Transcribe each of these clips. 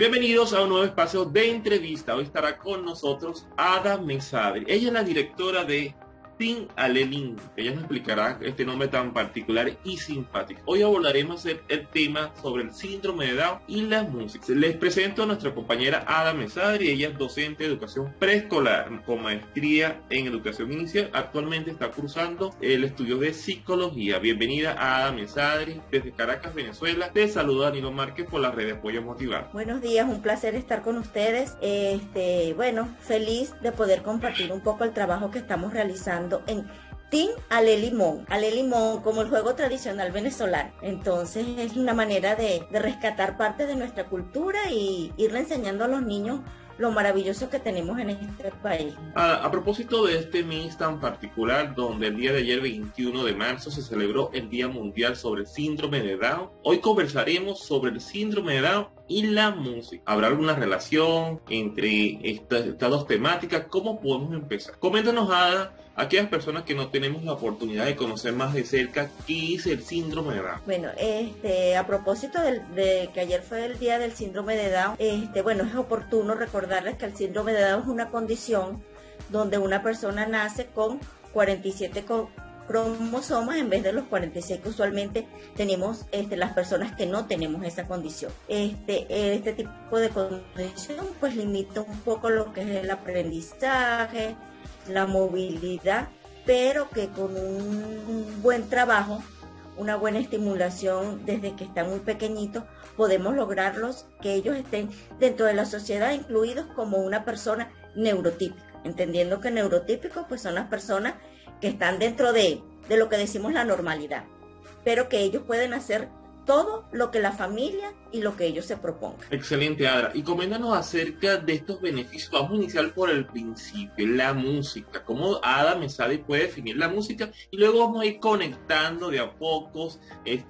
Bienvenidos a un nuevo espacio de entrevista. Hoy estará con nosotros Ada Mesadri. Ella es la directora de Tim Alelin. Ella nos explicará este nombre tan particular y simpático. Hoy abordaremos el, tema sobre el síndrome de Down y la música. Les presento a nuestra compañera Ada Mesadri. Ella es docente de educación preescolar con maestría en educación inicial. Actualmente está cursando el estudio de psicología. Bienvenida a Ada Mesadri desde Caracas, Venezuela. Te saluda Danilo Márquez por la red de apoyo motivar. Buenos días, un placer estar con ustedes. Este, bueno, feliz de poder compartir un poco el trabajo que estamos realizando en Team Ale Limón. Ale Limón como el juego tradicional venezolano. Entonces es una manera de, rescatar parte de nuestra cultura y irle enseñando a los niños lo maravilloso que tenemos en este país. A, propósito de este mes tan particular, donde el día de ayer, 21 de marzo, se celebró el Día Mundial sobre el Síndrome de Down, hoy conversaremos sobre el síndrome de Down y la música. ¿Habrá alguna relación entre estas, dos temáticas? ¿Cómo podemos empezar? Coméntanos, Ada, aquellas personas que no tenemos la oportunidad de conocer más de cerca qué es el síndrome de Down. Bueno, este, a propósito de, que ayer fue el día del síndrome de Down, este, bueno, es oportuno recordarles que el síndrome de Down es una condición donde una persona nace con 47 cromosomas en vez de los 46 que usualmente tenemos este, las personas que no tenemos esa condición. Este, este tipo de condición pues limita un poco lo que es el aprendizaje, la movilidad, pero que con un buen trabajo, una buena estimulación desde que están muy pequeñitos, podemos lograrlos que ellos estén dentro de la sociedad incluidos como una persona neurotípica, entendiendo que neurotípicos pues son las personas que están dentro de, de lo que decimos la normalidad, pero que ellos pueden hacer todo lo que la familia y lo que ellos se propongan. Excelente, Adra. Y coméntanos acerca de estos beneficios. Vamos a iniciar por el principio, la música. ¿Cómo Ada Mesadi puede definir la música? Y luego vamos a ir conectando de a pocos,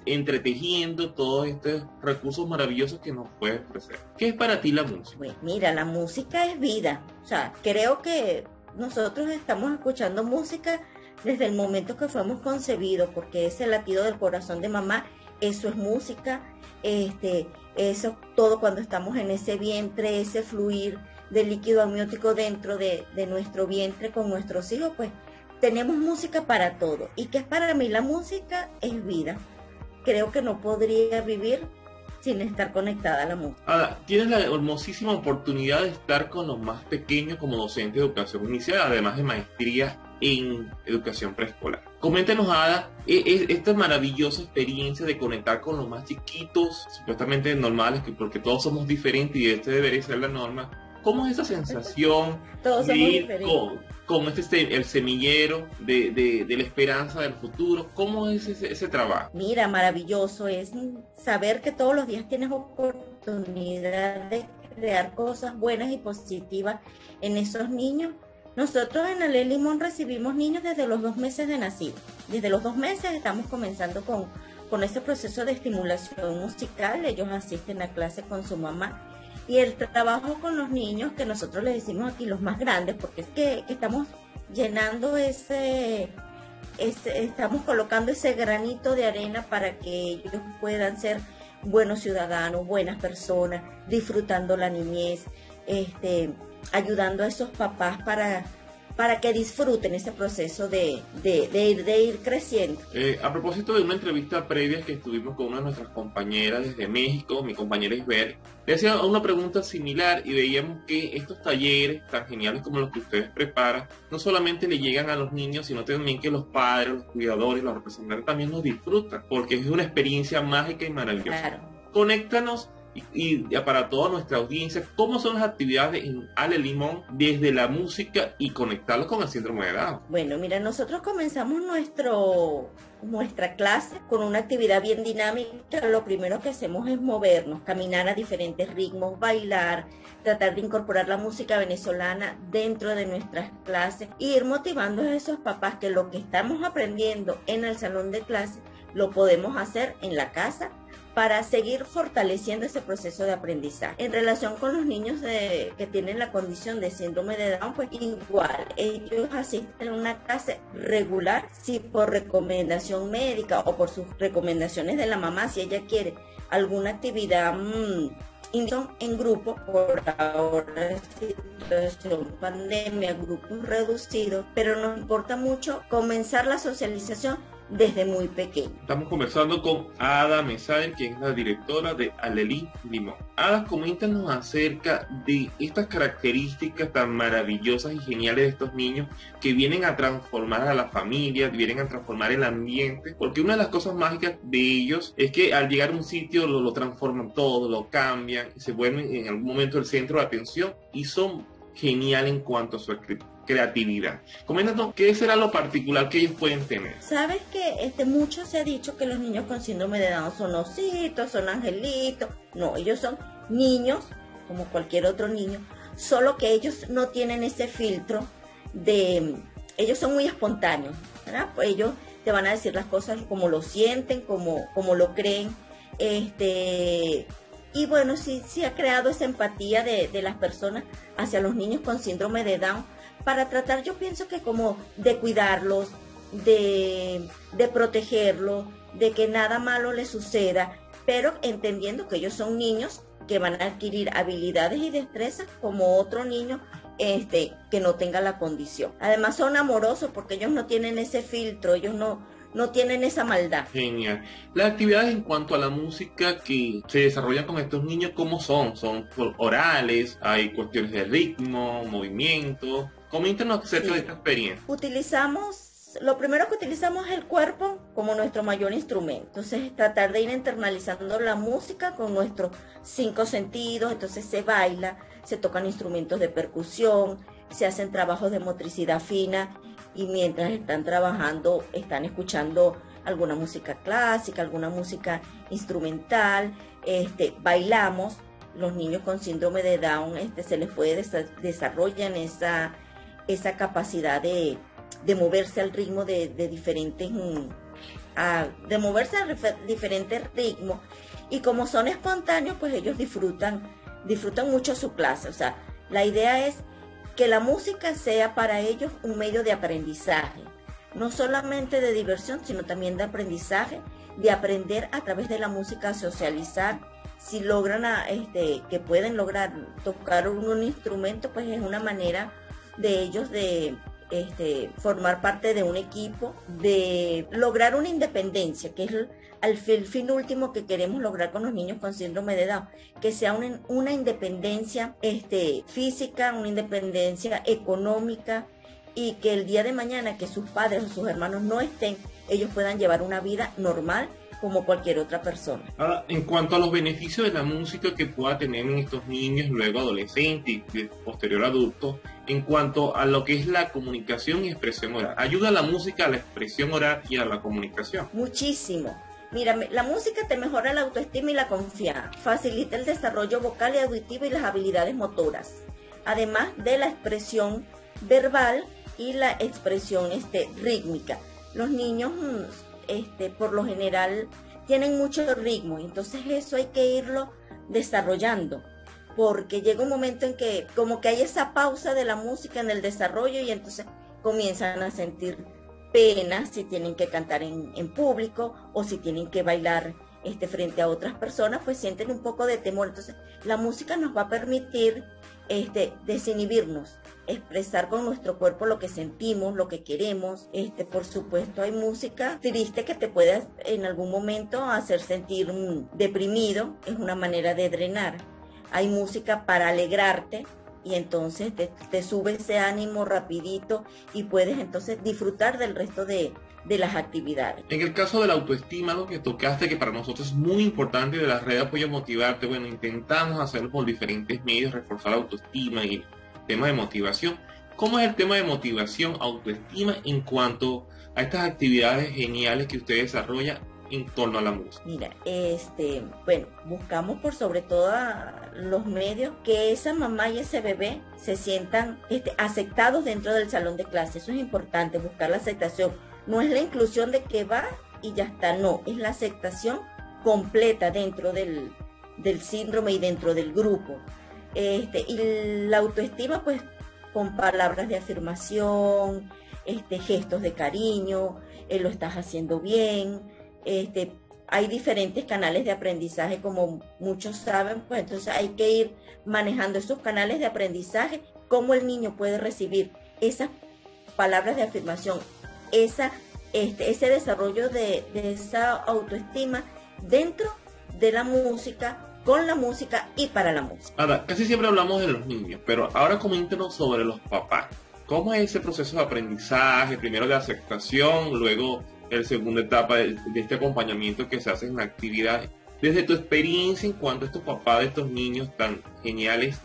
entretejiendo todos estos recursos maravillosos que nos puede ofrecer. ¿Qué es para ti la música? Pues mira, la música es vida. O sea, creo que nosotros estamos escuchando música desde el momento que fuimos concebidos, porque es el latido del corazón de mamá eso es música, este, eso todo cuando estamos en ese vientre, ese fluir del líquido amniótico dentro de, de nuestro vientre con nuestros hijos, pues tenemos música para todo. ¿Y que es para mí? La música es vida. Creo que no podría vivir sin estar conectada a la música. Ahora, tienes la hermosísima oportunidad de estar con los más pequeños como docente de educación inicial, además de maestría en educación preescolar. Coméntenos, Ada, e, e, esta maravillosa experiencia de conectar con los más chiquitos, supuestamente normales, porque todos somos diferentes y este debería ser la norma. ¿Cómo es esa sensación todos de ir con, este el semillero de, la esperanza del futuro? ¿Cómo es ese, ese trabajo? Mira, maravilloso es saber que todos los días tienes oportunidad de crear cosas buenas y positivas en esos niños nosotros en Ale Limón recibimos niños desde los dos meses de nacido. Desde los dos meses estamos comenzando con, con este proceso de estimulación musical. Ellos asisten a clase con su mamá. Y el trabajo con los niños, que nosotros les decimos aquí los más grandes, porque es que, estamos llenando ese, ese, estamos colocando ese granito de arena para que ellos puedan ser buenos ciudadanos, buenas personas, disfrutando la niñez, este, ayudando a esos papás para, para que disfruten ese proceso de, ir, de ir creciendo. Eh, a propósito de una entrevista previa que estuvimos con una de nuestras compañeras desde México, mi compañera Isbel, le hacía una pregunta similar y veíamos que estos talleres tan geniales como los que ustedes preparan, no solamente le llegan a los niños, sino también que los padres, los cuidadores, los representantes también los disfrutan, porque es una experiencia mágica y maravillosa. Claro. Conéctanos y, para toda nuestra audiencia, cómo son las actividades en Ale Limón desde la música y conectarlos con el síndrome de Down. Bueno, mira, nosotros comenzamos nuestro nuestra clase con una actividad bien dinámica. Lo primero que hacemos es movernos, caminar a diferentes ritmos, bailar, tratar de incorporar la música venezolana dentro de nuestras clases e ir motivando a esos papás que lo que estamos aprendiendo en el salón de clase lo podemos hacer en la casa para seguir fortaleciendo ese proceso de aprendizaje. En relación con los niños que tienen la condición de síndrome de Down, pues igual, ellos asisten a una clase regular, si por recomendación médica o por sus recomendaciones de la mamá, si ella quiere alguna actividad mm, en grupo, por ahora situación pandemia, grupos reducidos, pero nos importa mucho comenzar la socialización desde muy pequeño. Estamos conversando con Ada Mesader, quien es la directora de Alelí Limón. Ada, coméntanos acerca de estas características tan maravillosas y geniales de estos niños que vienen a transformar a la familia, vienen a transformar el ambiente, porque una de las cosas mágicas de ellos es que al llegar a un sitio lo, lo transforman todo, lo cambian, se vuelven en algún momento el centro de atención y son genial en cuanto a su creatividad. Coméntanos, ¿qué será lo particular que ellos pueden tener? Sabes que este, mucho se ha dicho que los niños con síndrome de Down son ositos, son angelitos. No, ellos son niños, como cualquier otro niño, solo que ellos no tienen ese filtro de... Ellos son muy espontáneos. Pues ellos te van a decir las cosas como lo sienten, como, como lo creen. Este, y bueno, sí, sí ha creado esa empatía de, de las personas hacia los niños con síndrome de Down para tratar, yo pienso que como de cuidarlos, de, de protegerlos, de que nada malo les suceda, pero entendiendo que ellos son niños que van a adquirir habilidades y destrezas como otro niño este, que no tenga la condición. Además son amorosos porque ellos no tienen ese filtro, ellos no, no tienen esa maldad. Genial. Las actividades en cuanto a la música que se desarrollan con estos niños, ¿cómo son? ¿Son orales? ¿Hay cuestiones de ritmo, movimiento? Coméntanos acerca de esta experiencia. Utilizamos, lo primero que utilizamos es el cuerpo como nuestro mayor instrumento. Entonces, tratar de ir internalizando la música con nuestros cinco sentidos. Entonces, se baila, se tocan instrumentos de percusión, se hacen trabajos de motricidad fina y mientras están trabajando, están escuchando alguna música clásica, alguna música instrumental, este, bailamos. Los niños con síndrome de Down este, se les puede desarrollar esa esa capacidad de, moverse al ritmo de, diferentes mm, de moverse a diferentes ritmos y como son espontáneos pues ellos disfrutan disfrutan mucho su clase o sea la idea es que la música sea para ellos un medio de aprendizaje no solamente de diversión sino también de aprendizaje de aprender a través de la música a socializar. Si logran a, este que pueden lograr tocar un instrumento pues es una manera de ellos de este, formar parte de un equipo, de lograr una independencia, que es el, fin último que queremos lograr con los niños con síndrome de Down, que sea una, una independencia este, física, una independencia económica y que el día de mañana que sus padres o sus hermanos no estén, ellos puedan llevar una vida normal como cualquier otra persona. Ahora, en cuanto a los beneficios de la música que pueda tener en estos niños, luego adolescentes y posterior adultos, en cuanto a lo que es la comunicación y expresión oral. ¿Ayuda la música a la expresión oral y a la comunicación? Muchísimo. Mira, la música te mejora la autoestima y la confianza, facilita el desarrollo vocal y auditivo y las habilidades motoras, además de la expresión verbal y la expresión este, rítmica. Los niños mm, este, por lo general tienen mucho ritmo, entonces eso hay que irlo desarrollando, porque llega un momento en que como que hay esa pausa de la música en el desarrollo y entonces comienzan a sentir pena si tienen que cantar en, en público o si tienen que bailar este, frente a otras personas, pues sienten un poco de temor. Entonces, la música nos va a permitir este, desinhibirnos, expresar con nuestro cuerpo lo que sentimos, lo que queremos. Este, por supuesto, hay música triste que te puede en algún momento hacer sentir deprimido, es una manera de drenar. Hay música para alegrarte, y entonces te, sube ese ánimo rapidito y puedes entonces disfrutar del resto de, de las actividades. En el caso de la autoestima, lo que tocaste, que para nosotros es muy importante de las redes apoyo motivarte, bueno, intentamos hacerlo por diferentes medios, reforzar la autoestima y tema de motivación. ¿Cómo es el tema de motivación, autoestima en cuanto a estas actividades geniales que usted desarrolla en torno a la música? Mira, este, bueno, buscamos por sobre todo los medios que esa mamá y ese bebé se sientan este, aceptados dentro del salón de clase. Eso es importante, buscar la aceptación no es la inclusión de que va y ya está, no, es la aceptación completa dentro del, síndrome y dentro del grupo. Este, y la autoestima, pues, con palabras de afirmación, este, gestos de cariño, eh, lo estás haciendo bien, este, hay diferentes canales de aprendizaje, como muchos saben, pues entonces hay que ir manejando esos canales de aprendizaje, cómo el niño puede recibir esas palabras de afirmación, esa, este, ese desarrollo de, de esa autoestima dentro de la música, con la música y para la música. Ada, casi siempre hablamos de los niños, pero ahora coméntenos sobre los papás. ¿Cómo es ese proceso de aprendizaje? Primero de aceptación, luego la segunda etapa de, este acompañamiento que se hace en la actividad. Desde tu experiencia en cuanto a estos papás de estos niños tan geniales,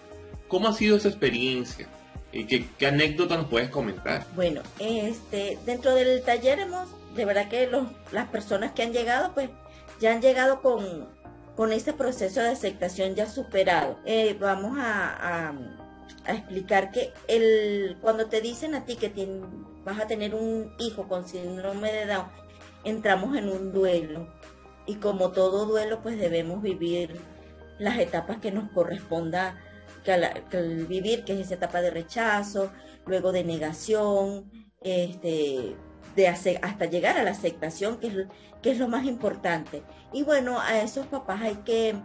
¿cómo ha sido esa experiencia? ¿Y qué, qué anécdota nos puedes comentar? Bueno, este, dentro del taller hemos, de verdad que los, las personas que han llegado, pues ya han llegado con, con ese proceso de aceptación ya superado. Eh, vamos a, explicar que el, cuando te dicen a ti que vas a tener un hijo con síndrome de Down, entramos en un duelo. Y como todo duelo, pues debemos vivir las etapas que nos corresponda vivir, que es esa etapa de rechazo, luego de negación, este, de hasta llegar a la aceptación, que es, que es lo más importante. Y bueno, a esos papás hay que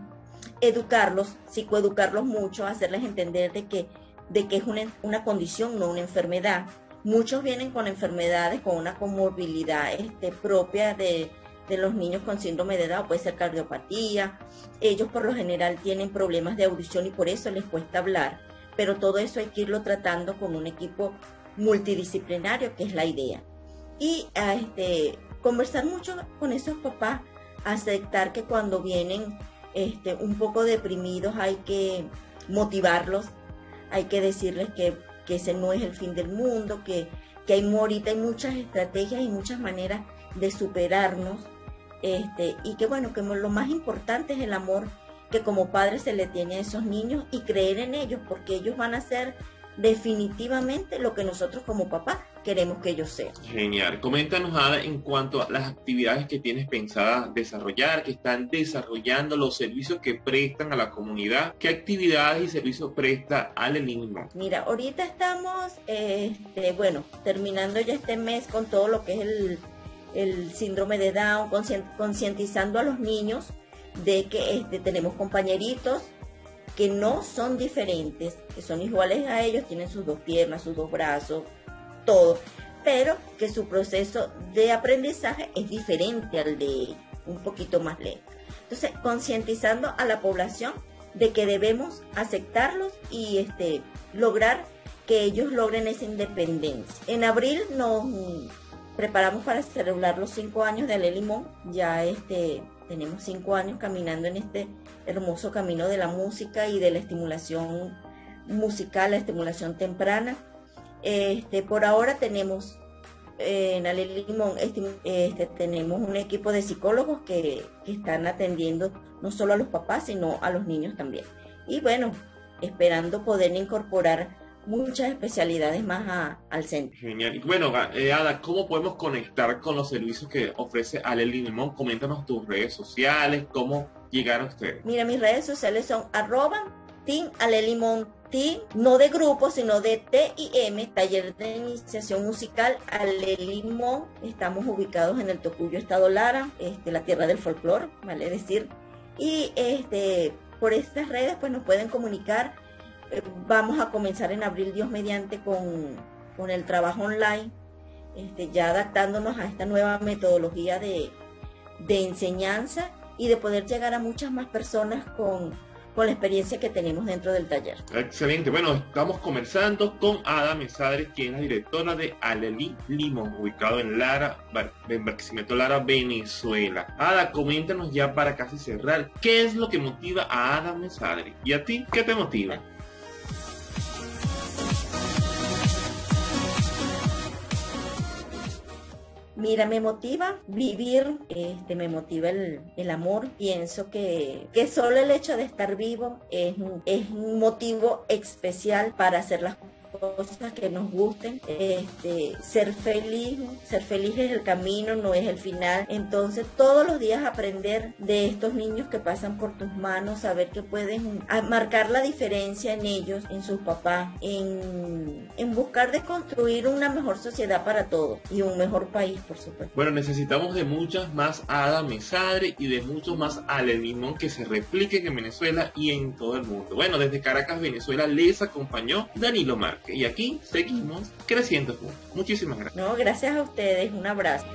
educarlos, psicoeducarlos mucho, hacerles entender de que, de que es una, una condición, no una enfermedad. Muchos vienen con enfermedades, con una comorbilidad este, propia de, de los niños con síndrome de Down, puede ser cardiopatía. Ellos por lo general tienen problemas de audición y por eso les cuesta hablar. Pero todo eso hay que irlo tratando con un equipo multidisciplinario, que es la idea y a este, conversar mucho con esos papás, aceptar que cuando vienen este, un poco deprimidos hay que motivarlos, hay que decirles que, que ese no es el fin del mundo, que, que hay ahorita hay muchas estrategias y muchas maneras de superarnos, este, y que bueno, que lo más importante es el amor que como padre se le tiene a esos niños y creer en ellos, porque ellos van a ser definitivamente lo que nosotros como papás queremos que ellos sean. Genial. Coméntanos, Ada, en cuanto a las actividades que tienes pensadas desarrollar, que están desarrollando los servicios que prestan a la comunidad. ¿Qué actividades y servicios presta Ale Mira, ahorita estamos, este, bueno, terminando ya este mes con todo lo que es el, el síndrome de Down, concientizando a los niños de que este, tenemos compañeritos que no son diferentes, que son iguales a ellos, tienen sus dos piernas, sus dos brazos, todo, pero que su proceso de aprendizaje es diferente al de un poquito más lento. Entonces, concientizando a la población de que debemos aceptarlos y este, lograr que ellos logren esa independencia. En abril nos preparamos para celebrar los cinco años de Ale Limón, ya este, tenemos cinco años caminando en este hermoso camino de la música y de la estimulación musical, la estimulación temprana. Este, por ahora tenemos eh, en Ale Limón este, tenemos un equipo de psicólogos que, que están atendiendo no solo a los papás, sino a los niños también. Y bueno, esperando poder incorporar muchas especialidades más al centro. Genial. Y bueno, eh, Ada, ¿cómo podemos conectar con los servicios que ofrece Aleli Limón? Coméntanos tus redes sociales, cómo llegar a ustedes. Mira, mis redes sociales son arroba Team Alelimón Team, no de grupo, sino de TIM, Taller de Iniciación Musical Alelimón. Estamos ubicados en el Tocuyo, Estado Lara, este, la tierra del folclore, vale decir. Y este, por estas redes pues nos pueden comunicar vamos a comenzar en abril Dios mediante con, el trabajo online, este, ya adaptándonos a esta nueva metodología de, enseñanza y de poder llegar a muchas más personas con, con la experiencia que tenemos dentro del taller. Excelente. Bueno, estamos conversando con Ada Mesadres, quien es la directora de Aleli Limón, ubicado en Lara, en Barquisimeto Lara, Venezuela. Ada, coméntanos ya para casi cerrar, ¿qué es lo que motiva a Ada Mesadres? ¿Y a ti qué te motiva? Mira, me motiva vivir, este, me motiva el, amor. Pienso que, que, solo el hecho de estar vivo es, es un motivo especial para hacer las cosas que nos gusten, este, ser feliz, ser feliz es el camino, no es el final. Entonces, todos los días aprender de estos niños que pasan por tus manos, saber que pueden marcar la diferencia en ellos, en sus papás, en, en buscar de construir una mejor sociedad para todos y un mejor país, por supuesto. Bueno, necesitamos de muchas más Ada Mesadre y de muchos más Ale Limón que se repliquen en Venezuela y en todo el mundo. Bueno, desde Caracas, Venezuela, les acompañó Danilo Márquez y aquí seguimos creciendo juntos. Muchísimas gracias. No, gracias a ustedes. Un abrazo.